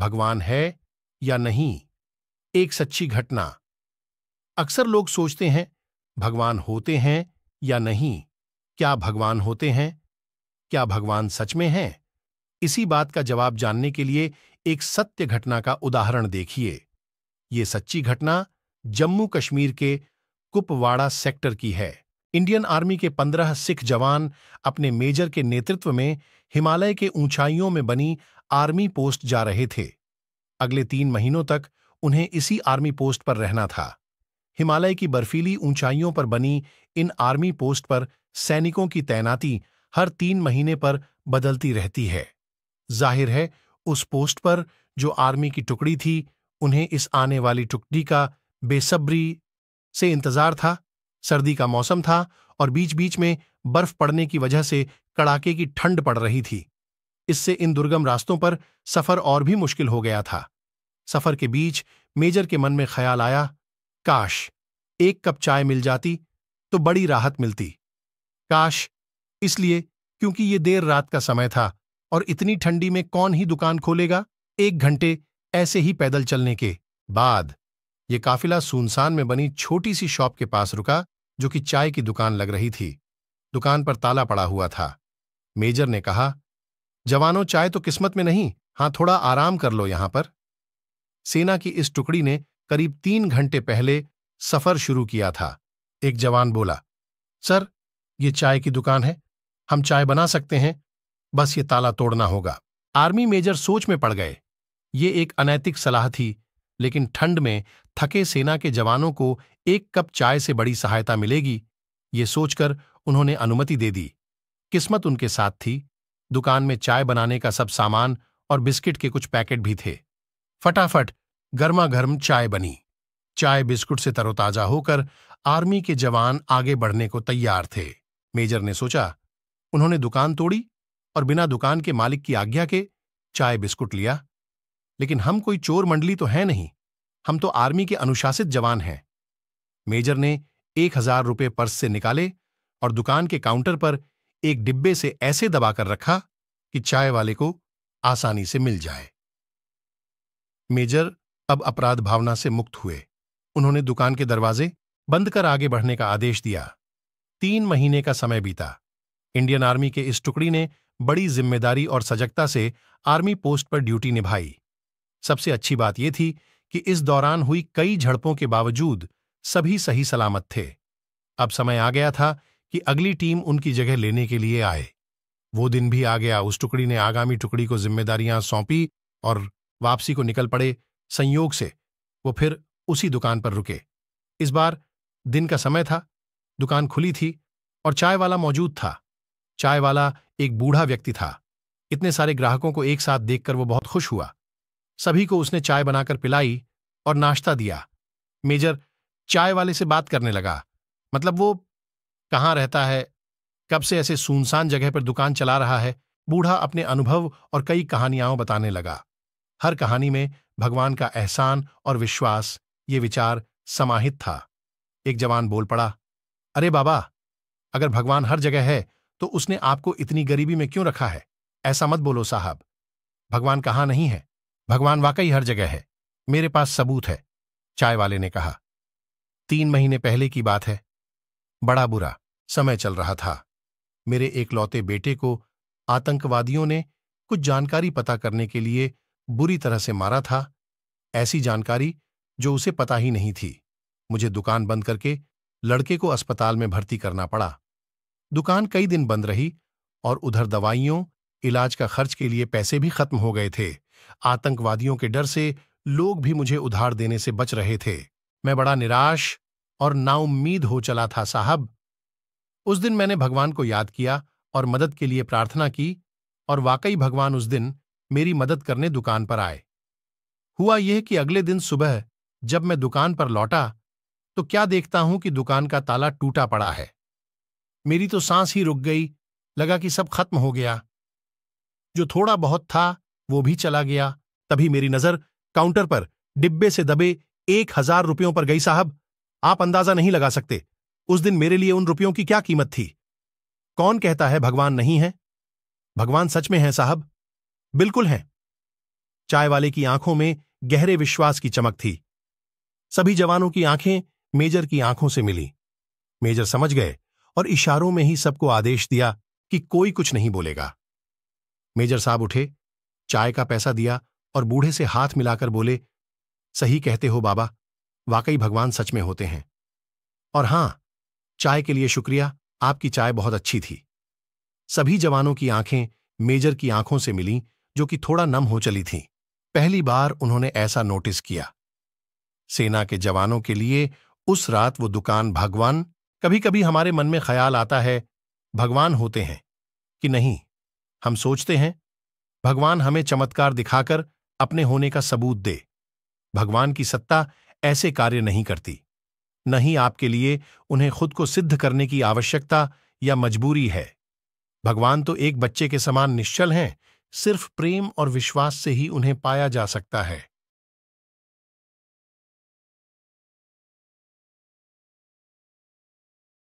भगवान है या नहीं, एक सच्ची घटना। अक्सर लोग सोचते हैं, भगवान होते हैं या नहीं, क्या भगवान होते हैं, क्या भगवान सच में हैं? इसी बात का जवाब जानने के लिए एक सत्य घटना का उदाहरण देखिए। ये सच्ची घटना जम्मू कश्मीर के कुपवाड़ा सेक्टर की है। इंडियन आर्मी के पंद्रह सिख जवान अपने मेजर के नेतृत्व में हिमालय के ऊंचाइयों में बनी आर्मी पोस्ट जा रहे थे। अगले तीन महीनों तक उन्हें इसी आर्मी पोस्ट पर रहना था। हिमालय की बर्फीली ऊंचाइयों पर बनी इन आर्मी पोस्ट पर सैनिकों की तैनाती हर तीन महीने पर बदलती रहती है। ज़ाहिर है, उस पोस्ट पर जो आर्मी की टुकड़ी थी, उन्हें इस आने वाली टुकड़ी का बेसब्री से इंतज़ार था, सर्दी का मौसम था और बीच बीच में बर्फ़ पड़ने की वजह से कड़ाके की ठंड पड़ रही थी। इससे इन दुर्गम रास्तों पर सफ़र और भी मुश्किल हो गया था। सफ़र के बीच मेजर के मन में ख्याल आया, काश एक कप चाय मिल जाती तो बड़ी राहत मिलती। काश इसलिए क्योंकि ये देर रात का समय था और इतनी ठंडी में कौन ही दुकान खोलेगा एक घंटे ऐसे ही पैदल चलने के बाद। ये काफिला सुनसान में बनी छोटी सी शॉप के पास रुका जो कि चाय की दुकान लग रही थी। दुकान पर ताला पड़ा हुआ था। मेजर ने कहा जवानों चाय तो किस्मत में नहीं, हाँ थोड़ा आराम कर लो यहाँ पर। सेना की इस टुकड़ी ने करीब तीन घंटे पहले सफ़र शुरू किया था। एक जवान बोला, सर, ये चाय की दुकान है, हम चाय बना सकते हैं, बस ये ताला तोड़ना होगा। आर्मी मेजर सोच में पड़ गए। ये एक अनैतिक सलाह थी, लेकिन ठंड में थके सेना के जवानों को एक कप चाय से बड़ी सहायता मिलेगी, ये सोचकर उन्होंने अनुमति दे दी। किस्मत उनके साथ थी। दुकान में चाय बनाने का सब सामान और बिस्किट के कुछ पैकेट भी थे। फटाफट गर्मा गर्म चाय बनी। चाय बिस्कुट से तरोताजा होकर आर्मी के जवान आगे बढ़ने को तैयार थे। मेजर ने सोचा, उन्होंने दुकान तोड़ी और बिना दुकान के मालिक की आज्ञा के चाय बिस्कुट लिया। लेकिन हम कोई चोर मंडली तो है नहीं। हम तो आर्मी के अनुशासित जवान हैं। मेजर ने एक हज़ार रुपये पर्स से निकाले और दुकान के काउंटर पर एक डिब्बे से ऐसे दबाकर रखा कि चाय वाले को आसानी से मिल जाए। मेजर अब अपराध भावना से मुक्त हुए। उन्होंने दुकान के दरवाजे बंद कर आगे बढ़ने का आदेश दिया। तीन महीने का समय बीता। इंडियन आर्मी के इस टुकड़ी ने बड़ी ज़िम्मेदारी और सजगता से आर्मी पोस्ट पर ड्यूटी निभाई। सबसे अच्छी बात यह थी कि इस दौरान हुई कई झड़पों के बावजूद सभी सही सलामत थे। अब समय आ गया था कि अगली टीम उनकी जगह लेने के लिए आए। वो दिन भी आ गया। उस टुकड़ी ने आगामी टुकड़ी को जिम्मेदारियाँ सौंपी और वापसी को निकल पड़े संयोग से। वो फिर उसी दुकान पर रुके। इस बार दिन का समय था। दुकान खुली थी और चाय वाला मौजूद था। चाय वाला एक बूढ़ा व्यक्ति था। इतने सारे ग्राहकों को एक साथ देखकर वो बहुत खुश हुआ। सभी को उसने चाय बनाकर पिलाई और नाश्ता दिया। मेजर चाय वाले से बात करने लगा। मतलब वो कहाँ रहता है, कब से ऐसे सुनसान जगह पर दुकान चला रहा है, बूढ़ा अपने अनुभव और कई कहानियाँ बताने लगा। हर कहानी में भगवान का एहसान और विश्वास, ये विचार समाहित था। एक जवान बोल पड़ा, अरे बाबा, अगर भगवान हर जगह है तो उसने आपको इतनी गरीबी में क्यों रखा है? ऐसा मत बोलो साहब। भगवान कहाँ नहीं है? भगवान वाकई हर जगह है। मेरे पास सबूत है, चाय वाले ने कहा। तीन महीने पहले की बात है। बड़ा बुरा। समय चल रहा था। मेरे एक लौते बेटे को आतंकवादियों ने कुछ जानकारी पता करने के लिए बुरी तरह से मारा था, ऐसी जानकारी जो उसे पता ही नहीं थी। मुझे दुकान बंद करके लड़के को अस्पताल में भर्ती करना पड़ा। दुकान कई दिन बंद रही और उधर दवाइयों, इलाज का खर्च के लिए पैसे भी खत्म हो गए थे। आतंकवादियों के डर से लोग भी मुझे उधार देने से बच रहे थे। मैं बड़ा निराश और नाउम्मीद हो चला था, साहब। उस दिन मैंने भगवान को याद किया और मदद के लिए प्रार्थना की और वाकई भगवान उस दिन मेरी मदद करने दुकान पर आए। हुआ यह कि अगले दिन सुबह जब मैं दुकान पर लौटा तो क्या देखता हूँ कि दुकान का ताला टूटा पड़ा है। मेरी तो सांस ही रुक गई, लगा कि सब खत्म हो गया। जो थोड़ा बहुत था, वो भी चला गया। तभी मेरी नज़र काउंटर पर डिब्बे से दबे एक हज़ार रुपयों पर गई, साहब, आप अंदाज़ा नहीं लगा सकते। उस दिन मेरे लिए उन रुपयों की क्या कीमत थी? कौन कहता है भगवान नहीं है? भगवान सच में है साहब। बिल्कुल है। चाय वाले की आँखों में गहरे विश्वास की चमक थी। सभी जवानों की आँखें मेजर की आँखों से मिली। मेजर समझ गए और इशारों में ही सबको आदेश दिया कि कोई कुछ नहीं बोलेगा। मेजर साहब उठे, चाय का पैसा दिया और बूढ़े से हाथ मिलाकर बोले, सही कहते हो बाबा, वाकई भगवान सच में होते हैं। और हाँ चाय के लिए शुक्रिया, आपकी चाय बहुत अच्छी थी। सभी जवानों की आँखें मेजर की आँखों से मिलीं, जो कि थोड़ा नम हो चली थीं। पहली बार उन्होंने ऐसा नोटिस किया। सेना के जवानों के लिए उस रात वो दुकान भगवान कभी कभी हमारे मन में ख्याल आता है, भगवान होते हैं कि नहीं? हम सोचते हैं, भगवान हमें चमत्कार दिखाकर अपने होने का सबूत दे। भगवान की सत्ता ऐसे कार्य नहीं करती। नहीं आपके लिए उन्हें खुद को सिद्ध करने की आवश्यकता या मजबूरी है। भगवान तो एक बच्चे के समान निश्चल हैं, सिर्फ़ प्रेम और विश्वास से ही उन्हें पाया जा सकता है।